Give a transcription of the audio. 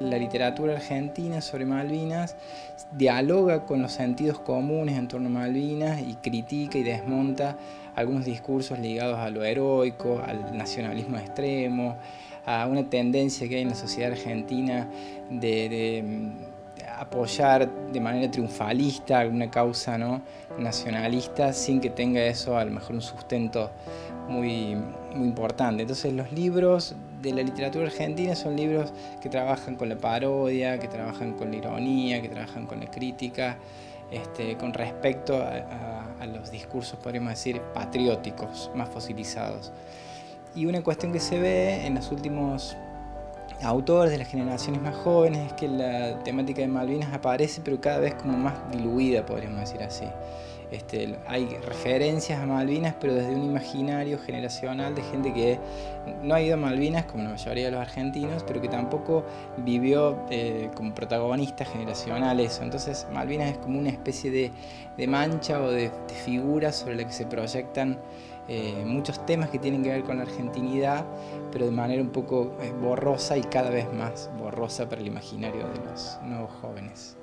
La literatura argentina sobre Malvinas dialoga con los sentidos comunes en torno a Malvinas y critica y desmonta algunos discursos ligados a lo heroico, al nacionalismo extremo, a una tendencia que hay en la sociedad argentina de, mm, apoyar de manera triunfalista alguna causa ¿no? nacionalista sin que tenga eso a lo mejor un sustento muy, muy importante. Entonces los libros de la literatura argentina son libros que trabajan con la parodia, que trabajan con la ironía, que trabajan con la crítica, este, con respecto a, los discursos, podríamos decir, patrióticos, más fosilizados. Y una cuestión que se ve en los últimos autores de las generaciones más jóvenes es que la temática de Malvinas aparece, pero cada vez como más diluida, podríamos decir así. Este, hay referencias a Malvinas, pero desde un imaginario generacional de gente que no ha ido a Malvinas, como la mayoría de los argentinos, pero que tampoco vivió eh, como protagonista generacional eso. Entonces Malvinas es como una especie de, mancha o de, figura sobre la que se proyectan eh, muchos temas que tienen que ver con la argentinidad, pero de manera un poco eh, borrosa y cada vez más borrosa para el imaginario de los nuevos jóvenes.